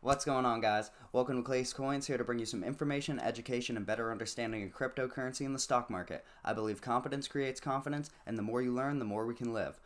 What's going on, guys? Welcome to Clay's Coins, here to bring you some information, education, and better understanding of cryptocurrency and the stock market. I believe competence creates confidence, and the more you learn, the more we can live.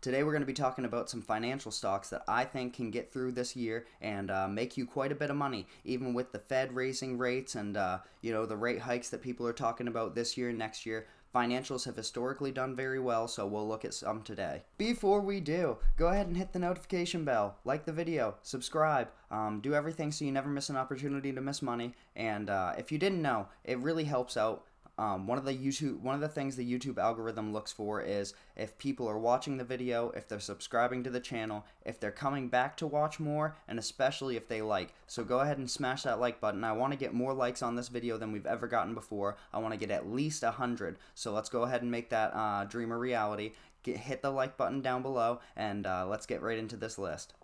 Today, we're going to be talking about some financial stocks that I think can get through this year and uh, make you quite a bit of money, even with the Fed raising rates and uh, you know the rate hikes that people are talking about this year and next year. Financials have historically done very well, so we'll look at some today. Before we do, go ahead and hit the notification bell, like the video, subscribe, um, do everything so you never miss an opportunity to miss money. And uh, if you didn't know, it really helps out um, one of the YouTube one of the things the YouTube algorithm looks for is if people are watching the video, if they're subscribing to the channel, if they're coming back to watch more, and especially if they like. So go ahead and smash that like button. I want to get more likes on this video than we've ever gotten before. I want to get at least a hundred. So let's go ahead and make that uh, dream a reality. Get, hit the like button down below, and uh, let's get right into this list.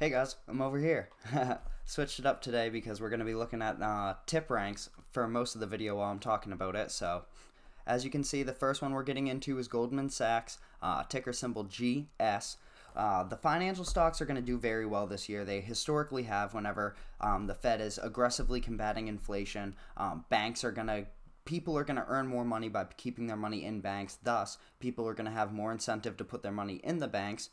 Hey guys, I'm over here. Switched it up today because we're going to be looking at uh, TipRanks for most of the video while I'm talking about it. So, as you can see, the first one we're getting into is Goldman Sachs, uh, ticker symbol GS. Uh, the financial stocks are going to do very well this year. They historically have whenever um, the Fed is aggressively combating inflation. Um, banks are going to people are going to earn more money by keeping their money in banks. Thus, people are going to have more incentive to put their money in the banks,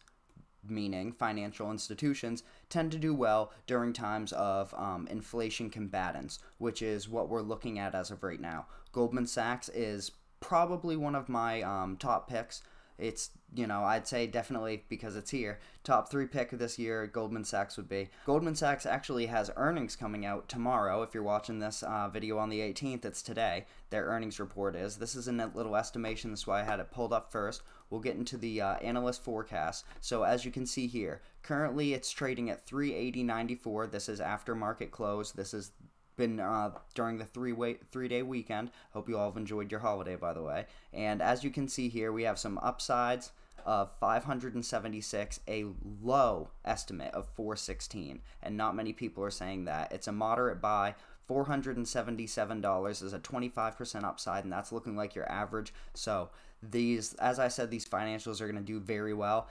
meaning financial institutions, tend to do well during times of um, inflation combatants, which is what we're looking at as of right now. Goldman Sachs is probably one of my um, top picks. It's, you know, I'd say definitely because it's here. Top three pick of this year, Goldman Sachs would be. Goldman Sachs actually has earnings coming out tomorrow. If you're watching this uh, video on the 18th, it's today. Their earnings report is. This is a little estimation, that's why I had it pulled up first. We'll get into the uh, analyst forecast. So as you can see here, currently it's trading at 380.94. This is after market close. This has been uh, during the three way three day weekend. Hope you all have enjoyed your holiday, by the way. And as you can see here, we have some upsides of 576, a low estimate of 416, and not many people are saying that. It's a moderate buy. $477 is a 25% upside, and that's looking like your average. So these, as I said, these financials are going to do very well.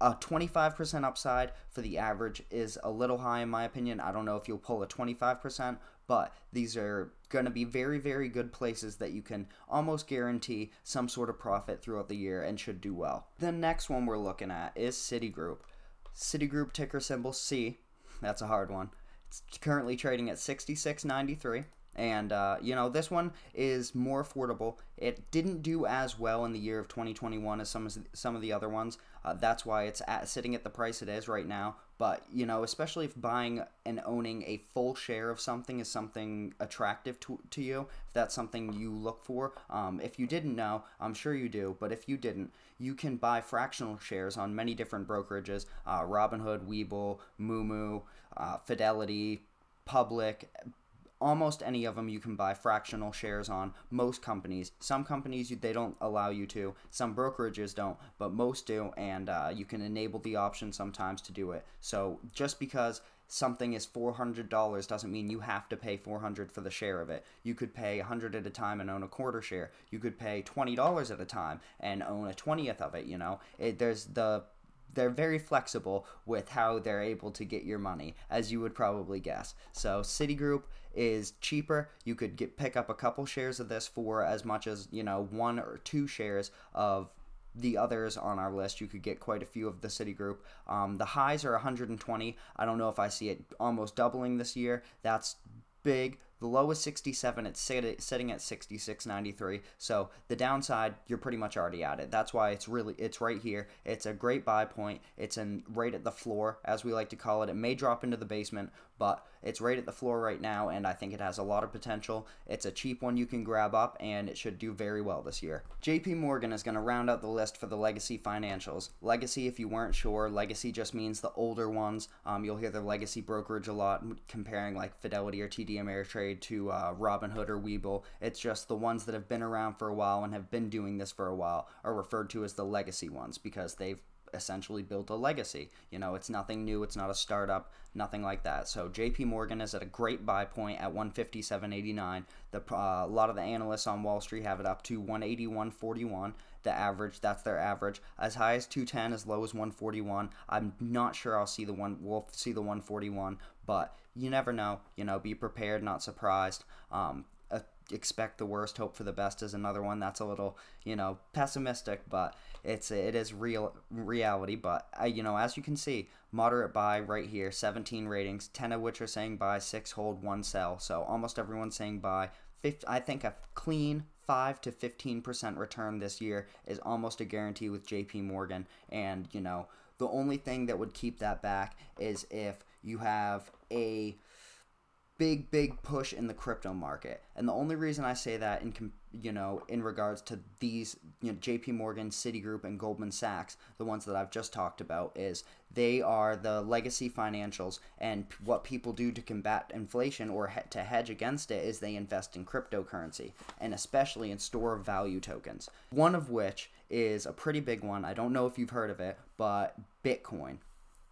A 25% upside for the average is a little high in my opinion. I don't know if you'll pull a 25%, but these are going to be very, very good places that you can almost guarantee some sort of profit throughout the year and should do well. The next one we're looking at is Citigroup. Citigroup ticker symbol C. That's a hard one. Currently trading at 66.93 and uh, you know this one is more affordable. It didn't do as well in the year of 2021 as some of the, some of the other ones. Uh, that's why it's at, sitting at the price it is right now. But you know, especially if buying and owning a full share of something is something attractive to, to you, if that's something you look for. Um, if you didn't know, I'm sure you do. But if you didn't, you can buy fractional shares on many different brokerages: uh, Robinhood, Webull, Moomoo, uh, Fidelity, Public almost any of them you can buy fractional shares on. Most companies some companies they don't allow you to some brokerages don't but most do and uh, you can enable the option sometimes to do it. So just because something is $400 doesn't mean you have to pay 400 for the share of it. You could pay 100 at a time and own a quarter share. You could pay $20 at a time and own a 20th of it you know? It, there's the they're very flexible with how they're able to get your money, as you would probably guess. So Citigroup is cheaper. You could get pick up a couple shares of this for as much as you know one or two shares of the others on our list. You could get quite a few of the Citigroup. Um, the highs are 120. I don't know if I see it almost doubling this year. That's big. The low is 67. It's sitting at 66.93. So the downside, you're pretty much already at it. That's why it's really it's right here. It's a great buy point. It's in right at the floor, as we like to call it. It may drop into the basement, but it's right at the floor right now, and I think it has a lot of potential. It's a cheap one you can grab up, and it should do very well this year. JP Morgan is going to round out the list for the legacy financials. Legacy, if you weren't sure, legacy just means the older ones. Um, you'll hear the legacy brokerage a lot, comparing like Fidelity or TD Ameritrade to uh, Robinhood or Webull. It's just the ones that have been around for a while and have been doing this for a while are referred to as the legacy ones because they've essentially built a legacy. You know, it's nothing new, it's not a startup, nothing like that. So JP Morgan is at a great buy point at 157.89. The uh, a lot of the analysts on Wall Street have it up to 181.41 the average. That's their average. As high as 210, as low as 141. I'm not sure I'll see the one. We'll see the 141, but you never know. You know, be prepared, not surprised. Um, uh, expect the worst, hope for the best is another one that's a little, you know, pessimistic, but it's it is real reality. But uh, you know, as you can see, moderate buy right here, 17 ratings, 10 of which are saying buy, six hold, one sell. So almost everyone's saying buy. 50, I think a clean 5 to 15% return this year is almost a guarantee with JP Morgan and you know the only thing that would keep that back is if you have a big big push in the crypto market. And the only reason i say that in you know in regards to these you know jp morgan citigroup and goldman sachs the ones that i've just talked about is they are the legacy financials. And what people do to combat inflation or he- to hedge against it is they invest in cryptocurrency and especially in store of value tokens. One of which is a pretty big one. I don't know if you've heard of it but bitcoin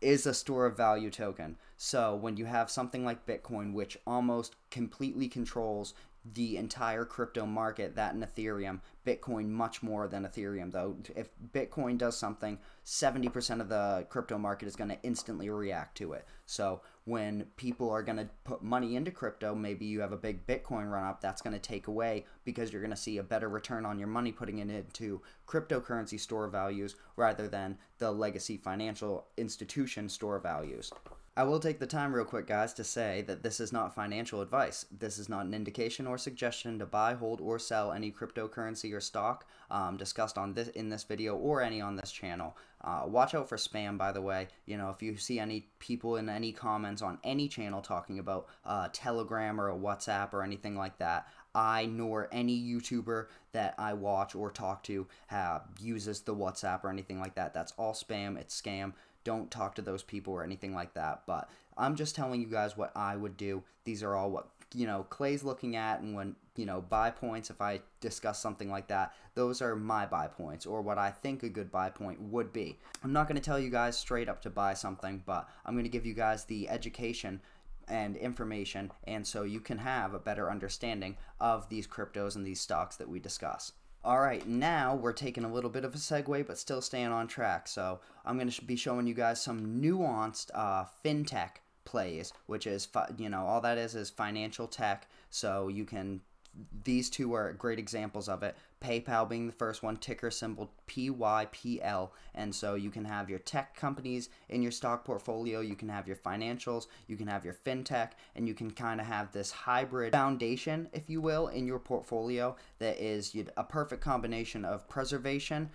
is a store of value token. So when you have something like Bitcoin, which almost completely controls the entire crypto market, that in Ethereum, Bitcoin much more than Ethereum, though. If Bitcoin does something, 70% of the crypto market is going to instantly react to it. So when people are going to put money into crypto, maybe you have a big Bitcoin run up, that's going to take away because you're going to see a better return on your money putting it into cryptocurrency store values rather than the legacy financial institution store values. I will take the time real quick, guys, to say that this is not financial advice. This is not an indication or suggestion to buy, hold, or sell any cryptocurrency or stock um, discussed on this in this video or any on this channel. Uh, watch out for spam, by the way. You know, if you see any people in any comments on any channel talking about uh, Telegram or a WhatsApp or anything like that, I nor any YouTuber that I watch or talk to have, uses the WhatsApp or anything like that. That's all spam. It's scam. Don't talk to those people or anything like that. But I'm just telling you guys what I would do. These are all what you know Clay's looking at, and when you know buy points. If I discuss something like that, those are my buy points or what I think a good buy point would be. I'm not going to tell you guys straight up to buy something, but I'm going to give you guys the education and information, and so you can have a better understanding of these cryptos and these stocks that we discuss. All right, now we're taking a little bit of a segue, but still staying on track. So I'm going to be showing you guys some nuanced uh, fintech plays, which is, you know, all that is is financial tech. So you can these two are great examples of it. PayPal being the first one, ticker symbol PYPL. And so you can have your tech companies in your stock portfolio, you can have your financials, you can have your fintech, and you can kind of have this hybrid foundation, if you will, in your portfolio that is a perfect combination of preservation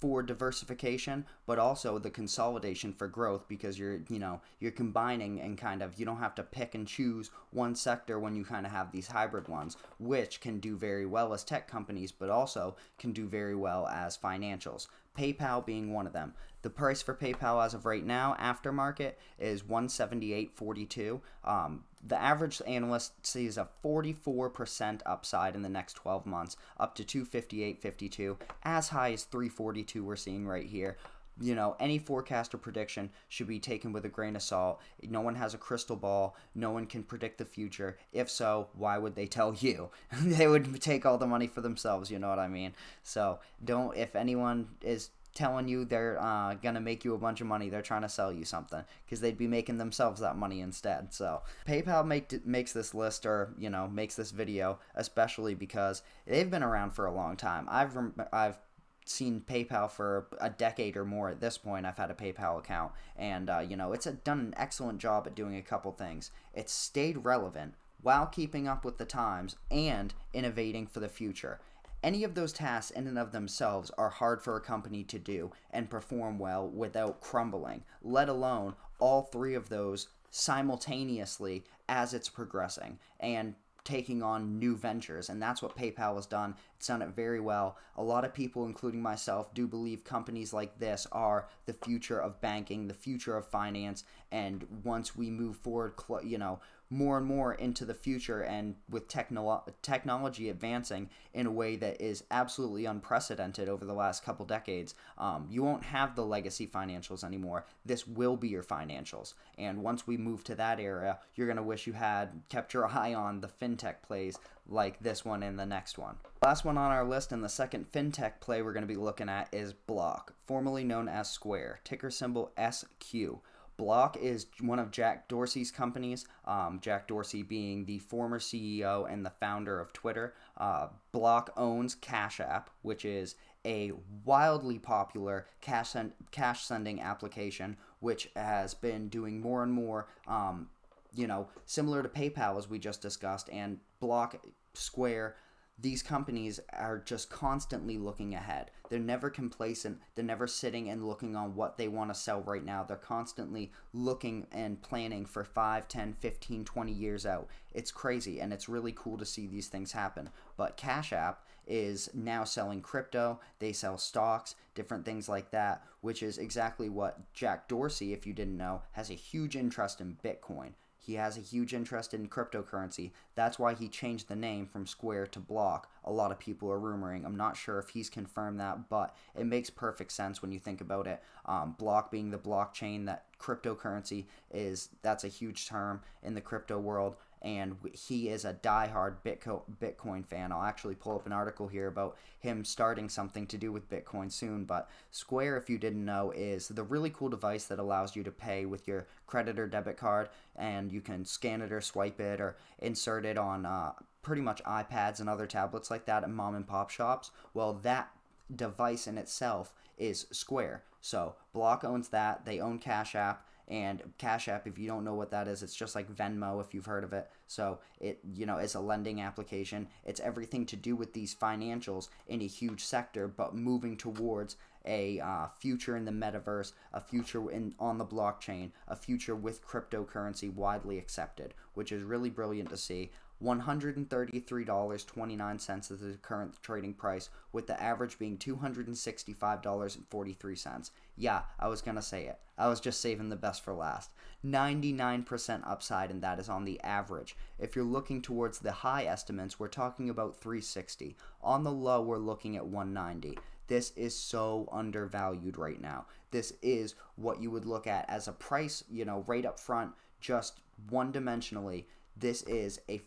for diversification, but also the consolidation for growth because you're, you know, you're combining and kind of you don't have to pick and choose one sector when you kind of have these hybrid ones, which can do very well as tech companies, but also can do very well as financials. PayPal being one of them. The price for PayPal as of right now, aftermarket, is 178.42. Um, the average analyst sees a 44% upside in the next 12 months, up to 258.52, as high as 342 we're seeing right here you know, any forecast or prediction should be taken with a grain of salt. No one has a crystal ball. No one can predict the future. If so, why would they tell you? they would take all the money for themselves, you know what I mean? So, don't, if anyone is telling you they're uh, gonna make you a bunch of money. They're trying to sell you something because they'd be making themselves that money instead. So PayPal make, makes this list or you know makes this video especially because they've been around for a long time. I've I've seen PayPal for a decade or more at this point. I've had a PayPal account, and uh, you know it's a, done an excellent job at doing a couple things. It's stayed relevant while keeping up with the times and innovating for the future. Any of those tasks in and of themselves are hard for a company to do and perform well without crumbling, let alone all three of those simultaneously as it's progressing and taking on new ventures. And that's what PayPal has done. Done it very well. A lot of people, including myself, do believe companies like this are the future of banking, the future of finance. And once we move forward, you know, more and more into the future and with technolo- technology advancing in a way that is absolutely unprecedented over the last couple decades, um, you won't have the legacy financials anymore. This will be your financials. And once we move to that era, you're going to wish you had kept your eye on the fintech plays like this one and the next one. Last one on our list and the second fintech play we're going to be looking at is Block, formerly known as Square, ticker symbol SQ. Block is one of Jack Dorsey's companies. Um, Jack Dorsey being the former CEO and the founder of Twitter. Uh, Block owns Cash App, which is a wildly popular cash send- cash sending application, which has been doing more and more. Um, you know, similar to PayPal as we just discussed, and Block, Square, these companies are just constantly looking ahead. They're never complacent. They're never sitting and looking on what they want to sell right now. They're constantly looking and planning for 5, 10, 15, 20 years out. It's crazy and it's really cool to see these things happen. But Cash App is now selling crypto. They sell stocks, different things like that, which is exactly what Jack Dorsey, if you didn't know, has a huge interest in Bitcoin. He has a huge interest in cryptocurrency. That's why he changed the name from Square to Block. A lot of people are rumoring. I'm not sure if he's confirmed that, but it makes perfect sense when you think about it. Um, block being the blockchain that cryptocurrency is, that's a huge term in the crypto world and he is a diehard Bitcoin fan. I'll actually pull up an article here about him starting something to do with Bitcoin soon. But Square, if you didn't know, is the really cool device that allows you to pay with your credit or debit card, and you can scan it or swipe it or insert it on uh, pretty much iPads and other tablets like that at mom and pop shops. Well, that device in itself is Square. So Block owns that. They own Cash App and Cash App, if you don't know what that is, it's just like Venmo if you've heard of it. So it, you know, it's a lending application. It's everything to do with these financials in a huge sector, but moving towards a uh, future in the metaverse, a future in on the blockchain, a future with cryptocurrency widely accepted, which is really brilliant to see. $133.29 is the current trading price, with the average being $265.43. Yeah, I was gonna say it. I was just saving the best for last. 99% upside, and that is on the average. If you're looking towards the high estimates, we're talking about 360. On the low, we're looking at 190. This is so undervalued right now. This is what you would look at as a price, you know, right up front, just one dimensionally. This is a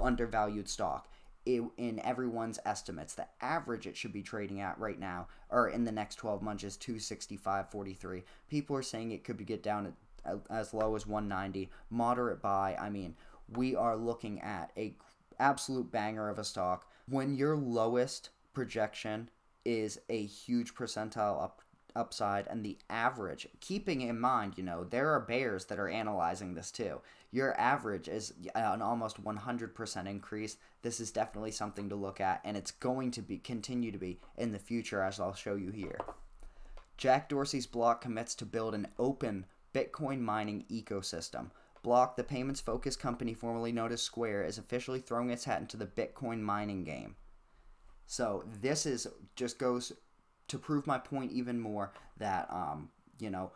undervalued stock in everyone's estimates. The average it should be trading at right now, or in the next 12 months, is 265.43. People are saying it could be get down at, uh, as low as 190. Moderate buy. I mean, we are looking at a absolute banger of a stock. When your lowest projection is a huge percentile up upside and the average keeping in mind you know there are bears that are analyzing this too your average is an almost 100% increase. This is definitely something to look at, and it's going to be continue to be in the future, as I'll show you here. Jack Dorsey's Block commits to build an open Bitcoin mining ecosystem. Block, the payments focused company formerly known as Square, is officially throwing its hat into the Bitcoin mining game. So this is just goes to prove my point even more that um, you know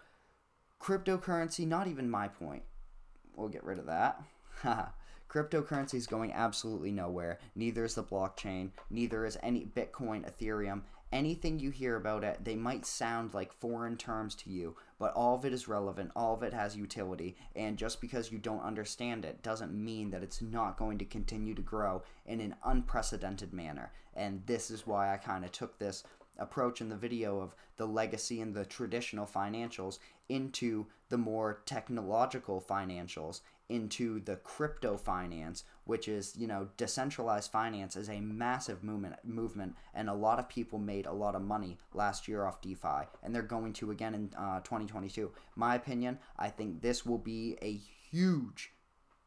cryptocurrency not even my point We'll get rid of that. Cryptocurrency is going absolutely nowhere. Neither is the blockchain. Neither is any Bitcoin, Ethereum. Anything you hear about it, they might sound like foreign terms to you, but all of it is relevant. All of it has utility. And just because you don't understand it doesn't mean that it's not going to continue to grow in an unprecedented manner. And this is why I kind of took this approach in the video of the legacy and the traditional financials into the more technological financials into the crypto finance which is you know decentralized finance is a massive movement movement and a lot of people made a lot of money last year off defi and they're going to again in uh, 2022 my opinion i think this will be a huge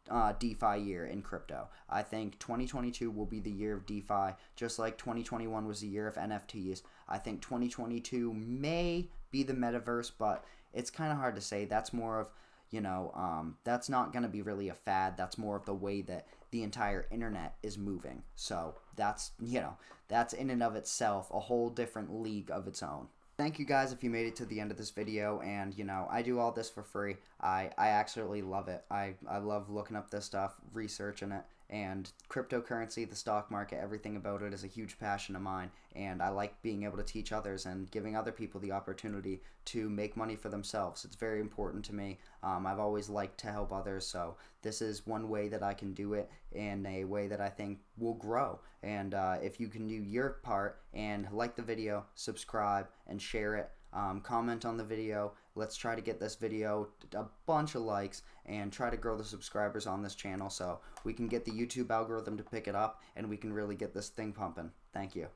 uh, DeFi year in crypto. I think 2022 will be the year of DeFi, just like 2021 was the year of NFTs. I think 2022 may be the metaverse, but it's kind of hard to say. That's more of, you know, um, that's not going to be really a fad. That's more of the way that the entire internet is moving. So that's, you know, that's in and of itself a whole different league of its own. Thank you guys if you made it to the end of this video and you know I do all this for free. I, I absolutely love it. I, I love looking up this stuff, researching it and cryptocurrency, the stock market, everything about it is a huge passion of mine. And I like being able to teach others and giving other people the opportunity to make money for themselves. It's very important to me. Um, I've always liked to help others, so this is one way that I can do it in a way that I think will grow. And uh, if you can do your part and like the video, subscribe, and share it, um, comment on the video, Let's try to get this video a bunch of likes and try to grow the subscribers on this channel so we can get the YouTube algorithm to pick it up and we can really get this thing pumping. Thank you.